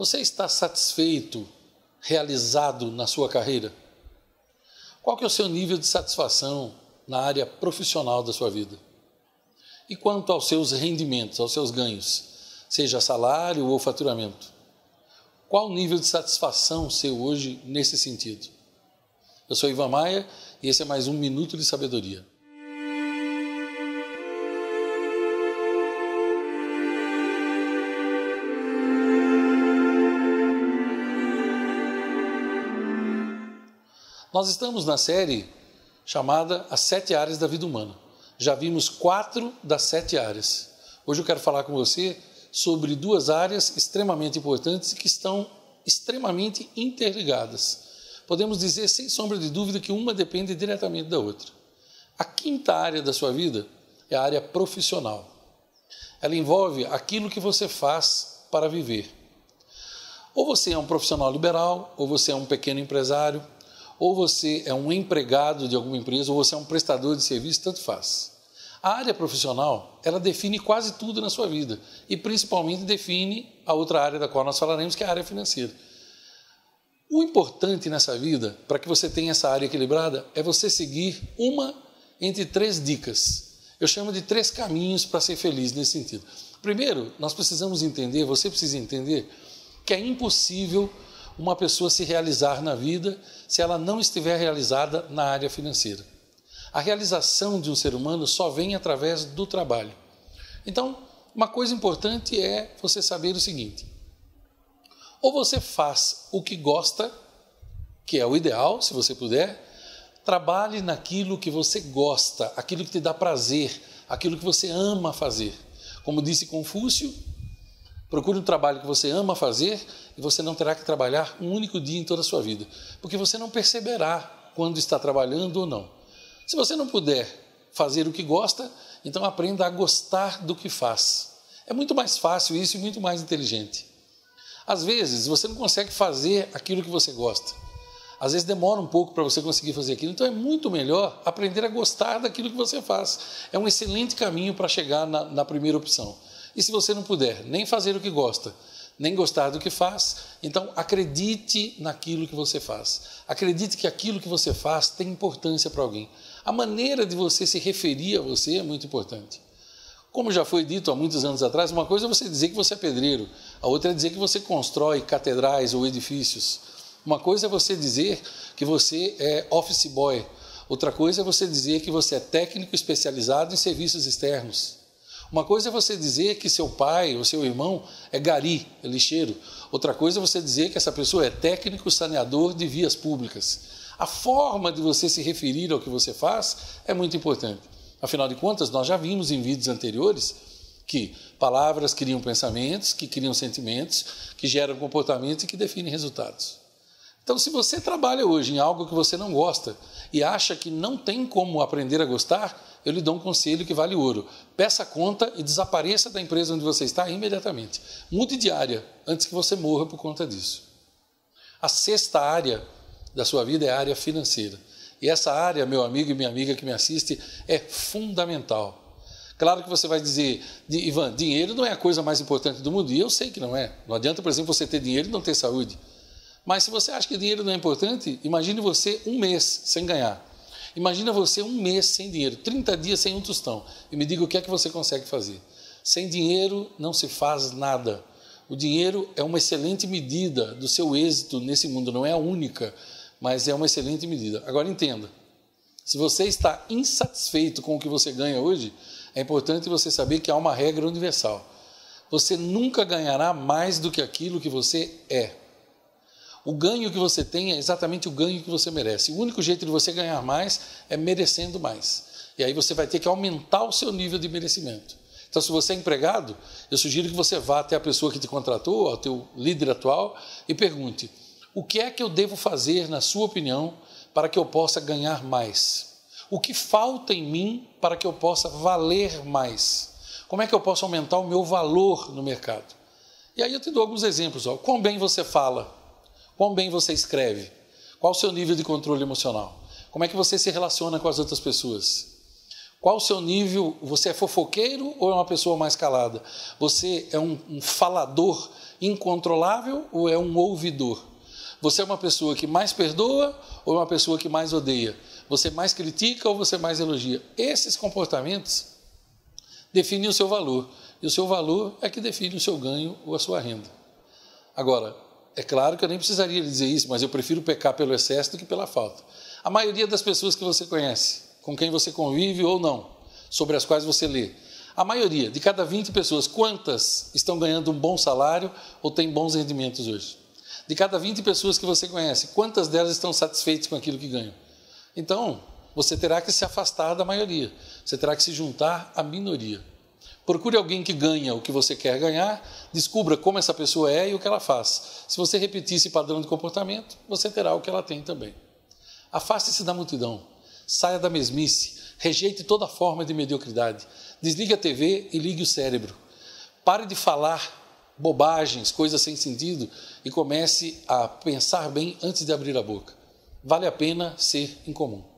Você está satisfeito, realizado na sua carreira? Qual que é o seu nível de satisfação na área profissional da sua vida? E quanto aos seus rendimentos, aos seus ganhos, seja salário ou faturamento? Qual o nível de satisfação seu hoje nesse sentido? Eu sou Ivan Maia e esse é mais um Minuto de Sabedoria. Nós estamos na série chamada As Sete Áreas da Vida Humana. Já vimos quatro das sete áreas. Hoje eu quero falar com você sobre duas áreas extremamente importantes que estão extremamente interligadas. Podemos dizer, sem sombra de dúvida, que uma depende diretamente da outra. A quinta área da sua vida é a área profissional. Ela envolve aquilo que você faz para viver. Ou você é um profissional liberal, ou você é um pequeno empresário, ou você é um empregado de alguma empresa, ou você é um prestador de serviço, tanto faz. A área profissional, ela define quase tudo na sua vida e principalmente define a outra área da qual nós falaremos, que é a área financeira. O importante nessa vida, para que você tenha essa área equilibrada, é você seguir uma entre três dicas. Eu chamo de três caminhos para ser feliz nesse sentido. Primeiro, nós precisamos entender, você precisa entender, que é impossível uma pessoa se realizar na vida se ela não estiver realizada na área financeira. A realização de um ser humano só vem através do trabalho. Então, uma coisa importante é você saber o seguinte: ou você faz o que gosta, que é o ideal, se você puder, trabalhe naquilo que você gosta, aquilo que te dá prazer, aquilo que você ama fazer. Como disse Confúcio, Procure um trabalho que você ama fazer e você não terá que trabalhar um único dia em toda a sua vida, porque você não perceberá quando está trabalhando ou não. Se você não puder fazer o que gosta, então aprenda a gostar do que faz. É muito mais fácil isso e muito mais inteligente. Às vezes você não consegue fazer aquilo que você gosta. Às vezes demora um pouco para você conseguir fazer aquilo. Então é muito melhor aprender a gostar daquilo que você faz. É um excelente caminho para chegar na, na primeira opção. E se você não puder nem fazer o que gosta, nem gostar do que faz, então acredite naquilo que você faz. Acredite que aquilo que você faz tem importância para alguém. A maneira de você se referir a você é muito importante. Como já foi dito há muitos anos atrás, uma coisa é você dizer que você é pedreiro, a outra é dizer que você constrói catedrais ou edifícios. Uma coisa é você dizer que você é office boy, outra coisa é você dizer que você é técnico especializado em serviços externos. Uma coisa é você dizer que seu pai ou seu irmão é gari, é lixeiro. Outra coisa é você dizer que essa pessoa é técnico saneador de vias públicas. A forma de você se referir ao que você faz é muito importante. Afinal de contas, nós já vimos em vídeos anteriores que palavras criam pensamentos, que criam sentimentos, que geram comportamentos e que definem resultados. Então, se você trabalha hoje em algo que você não gosta e acha que não tem como aprender a gostar, eu lhe dou um conselho que vale ouro. Peça conta e desapareça da empresa onde você está imediatamente. Mude de área antes que você morra por conta disso. A sexta área da sua vida é a área financeira. E essa área, meu amigo e minha amiga que me assiste, é fundamental. Claro que você vai dizer, Ivan, dinheiro não é a coisa mais importante do mundo. E eu sei que não é. Não adianta, por exemplo, você ter dinheiro e não ter saúde. Mas se você acha que dinheiro não é importante, imagine você um mês sem ganhar. Imagina você um mês sem dinheiro, 30 dias sem um tostão, e me diga o que é que você consegue fazer. Sem dinheiro não se faz nada. O dinheiro é uma excelente medida do seu êxito nesse mundo, não é a única, mas é uma excelente medida. Agora entenda: se você está insatisfeito com o que você ganha hoje, é importante você saber que há uma regra universal. Você nunca ganhará mais do que aquilo que você é. O ganho que você tem é exatamente o ganho que você merece. O único jeito de você ganhar mais é merecendo mais. E aí você vai ter que aumentar o seu nível de merecimento. Então, se você é empregado, eu sugiro que você vá até a pessoa que te contratou, ao teu líder atual, e pergunte: o que é que eu devo fazer, na sua opinião, para que eu possa ganhar mais? O que falta em mim para que eu possa valer mais? Como é que eu posso aumentar o meu valor no mercado? E aí eu te dou alguns exemplos. Ó. Quão bem você fala? Quão bem você escreve? Qual o seu nível de controle emocional? Como é que você se relaciona com as outras pessoas? Qual o seu nível? Você é fofoqueiro ou é uma pessoa mais calada? Você é um, um falador incontrolável ou é um ouvidor? Você é uma pessoa que mais perdoa ou é uma pessoa que mais odeia? Você mais critica ou você mais elogia? Esses comportamentos definem o seu valor. E o seu valor é que define o seu ganho ou a sua renda. Agora, é claro que eu nem precisaria dizer isso, mas eu prefiro pecar pelo excesso do que pela falta. A maioria das pessoas que você conhece, com quem você convive ou não, sobre as quais você lê, a maioria, de cada 20 pessoas, quantas estão ganhando um bom salário ou têm bons rendimentos hoje? De cada 20 pessoas que você conhece, quantas delas estão satisfeitas com aquilo que ganham? Então, você terá que se afastar da maioria, você terá que se juntar à minoria. Procure alguém que ganha o que você quer ganhar, descubra como essa pessoa é e o que ela faz. Se você repetir esse padrão de comportamento, você terá o que ela tem também. Afaste-se da multidão, saia da mesmice, rejeite toda forma de mediocridade, desligue a TV e ligue o cérebro. Pare de falar bobagens, coisas sem sentido e comece a pensar bem antes de abrir a boca. Vale a pena ser incomum.